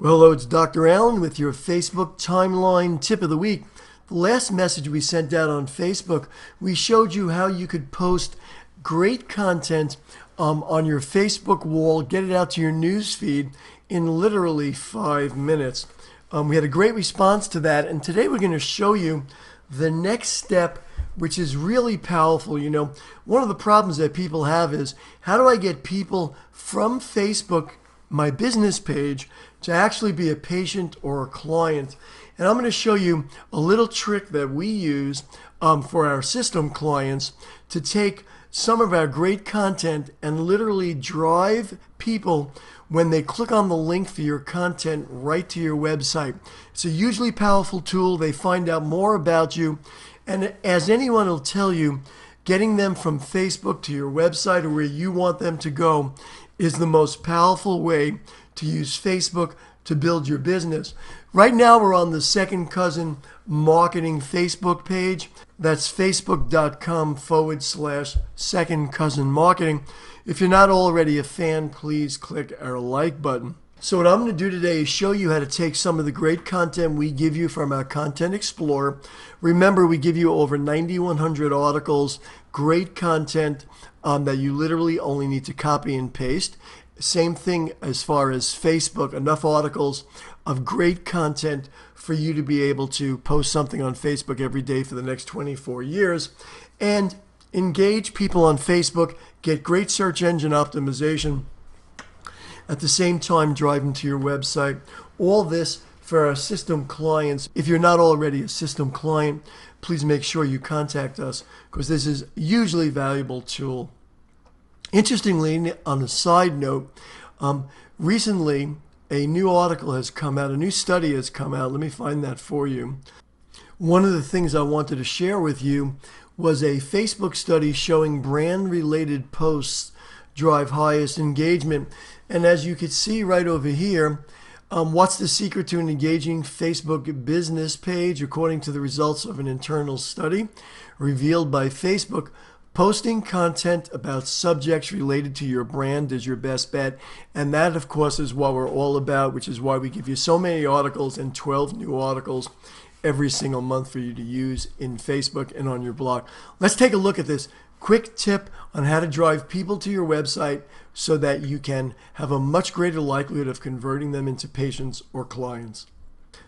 Well, hello, it's Dr. Alan with your Facebook timeline tip of the week. The last message we sent out on Facebook, we showed you how you could post great content um, on your Facebook wall, get it out to your news feed in literally five minutes. Um, we had a great response to that, and today we're going to show you the next step, which is really powerful. You know, one of the problems that people have is how do I get people from Facebook my business page to actually be a patient or a client. And I'm going to show you a little trick that we use um, for our system clients to take some of our great content and literally drive people when they click on the link for your content right to your website. It's a hugely powerful tool. They find out more about you. And as anyone will tell you, getting them from Facebook to your website or where you want them to go is the most powerful way to use Facebook to build your business. Right now, we're on the Second Cousin Marketing Facebook page. That's facebook.com forward slash Second Cousin Marketing. If you're not already a fan, please click our like button. So what I'm going to do today is show you how to take some of the great content we give you from our Content Explorer. Remember, we give you over 9,100 articles, great content um, that you literally only need to copy and paste. Same thing as far as Facebook, enough articles of great content for you to be able to post something on Facebook every day for the next 24 years. And engage people on Facebook, get great search engine optimization at the same time driving to your website. All this for our system clients. If you're not already a system client, please make sure you contact us because this is usually valuable tool. Interestingly, on a side note, um, recently a new article has come out, a new study has come out. Let me find that for you. One of the things I wanted to share with you was a Facebook study showing brand related posts drive highest engagement. And as you can see right over here, um, what's the secret to an engaging Facebook business page? According to the results of an internal study revealed by Facebook, posting content about subjects related to your brand is your best bet. And that, of course, is what we're all about, which is why we give you so many articles and 12 new articles every single month for you to use in Facebook and on your blog. Let's take a look at this quick tip on how to drive people to your website so that you can have a much greater likelihood of converting them into patients or clients.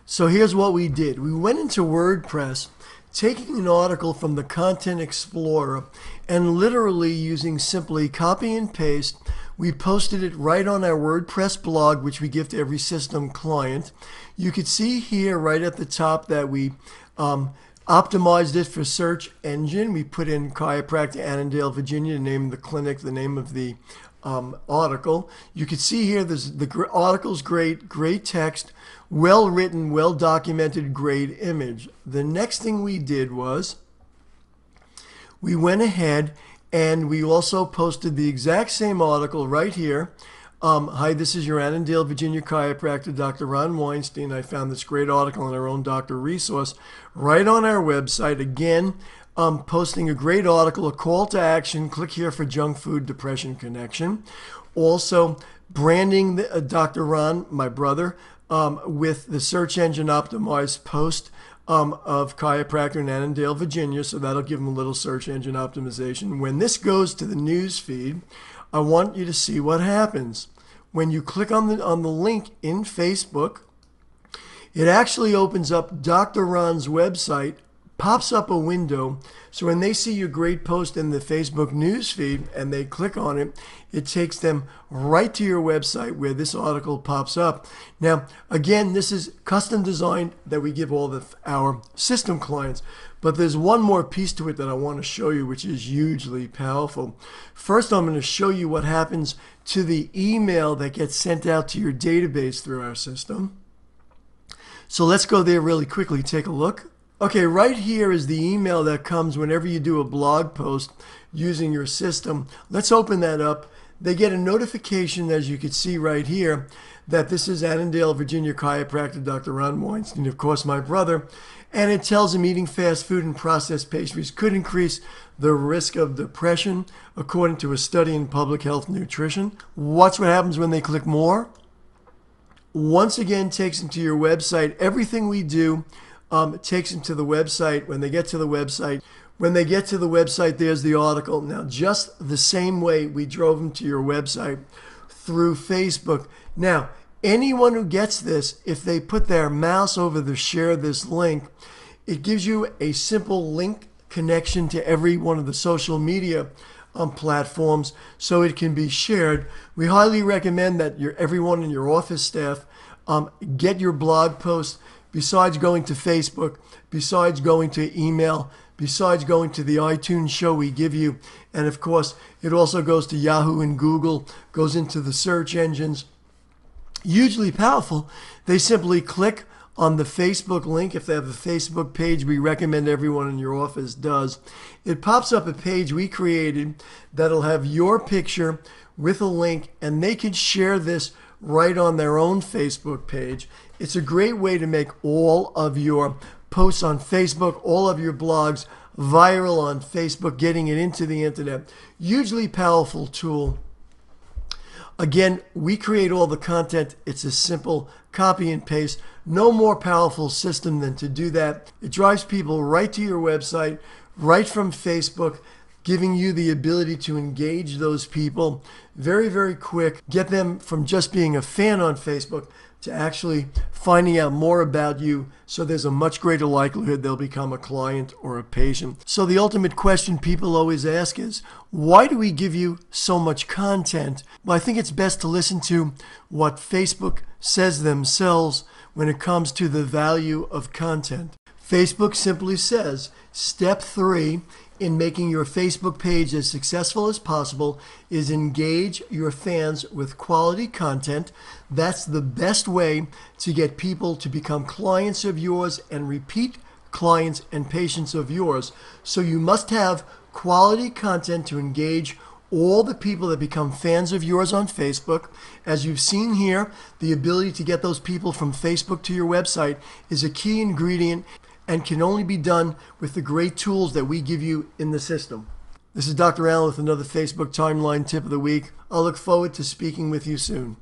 So here's what we did. We went into WordPress, taking an article from the Content Explorer and literally using simply copy and paste, we posted it right on our WordPress blog, which we give to every system client. You could see here right at the top that we um, optimized it for search engine. We put in chiropractor Annandale, Virginia, the name of the clinic, the name of the um, article. You can see here there's the article's great, great text, well written, well documented, great image. The next thing we did was we went ahead and we also posted the exact same article right here um, hi, this is your Annandale, Virginia chiropractor, Dr. Ron Weinstein. I found this great article on our own doctor resource right on our website. Again, um, posting a great article, a call to action. Click here for junk food depression connection. Also, branding the, uh, Dr. Ron, my brother, um, with the search engine optimized post um, of chiropractor in Annandale, Virginia. So that'll give them a little search engine optimization. When this goes to the news feed, I want you to see what happens when you click on the on the link in Facebook, it actually opens up Dr. Ron's website, pops up a window. So when they see your great post in the Facebook news feed and they click on it, it takes them right to your website where this article pops up. Now, again, this is custom designed that we give all the our system clients. But there's one more piece to it that I want to show you, which is hugely powerful. First, I'm going to show you what happens to the email that gets sent out to your database through our system. So let's go there really quickly, take a look. Okay, right here is the email that comes whenever you do a blog post using your system. Let's open that up. They get a notification, as you can see right here, that this is Annandale, Virginia chiropractor Dr. Ron Weinstein, of course, my brother and it tells them eating fast food and processed pastries could increase the risk of depression, according to a study in Public Health Nutrition. Watch what happens when they click more. once again takes them to your website. Everything we do um, takes them to the website. When they get to the website, when they get to the website, there's the article. Now, just the same way we drove them to your website through Facebook. Now, anyone who gets this, if they put their mouse over the share this link, it gives you a simple link connection to every one of the social media um, platforms so it can be shared. We highly recommend that your everyone in your office staff um, get your blog post besides going to Facebook, besides going to email, besides going to the iTunes show we give you. And of course, it also goes to Yahoo and Google, goes into the search engines. Hugely powerful. They simply click on the Facebook link. If they have a Facebook page, we recommend everyone in your office does. It pops up a page we created that'll have your picture with a link, and they can share this right on their own Facebook page. It's a great way to make all of your posts on Facebook, all of your blogs viral on Facebook, getting it into the internet. Hugely powerful tool. Again, we create all the content. It's a simple copy and paste. No more powerful system than to do that. It drives people right to your website, right from Facebook, giving you the ability to engage those people very, very quick. Get them from just being a fan on Facebook to actually finding out more about you so there's a much greater likelihood they'll become a client or a patient. So the ultimate question people always ask is, why do we give you so much content? Well, I think it's best to listen to what Facebook says themselves when it comes to the value of content. Facebook simply says, step three in making your Facebook page as successful as possible is engage your fans with quality content. That's the best way to get people to become clients of yours and repeat clients and patients of yours. So you must have quality content to engage all the people that become fans of yours on Facebook. As you've seen here, the ability to get those people from Facebook to your website is a key ingredient and can only be done with the great tools that we give you in the system. This is Dr. Alan with another Facebook Timeline Tip of the Week. I'll look forward to speaking with you soon.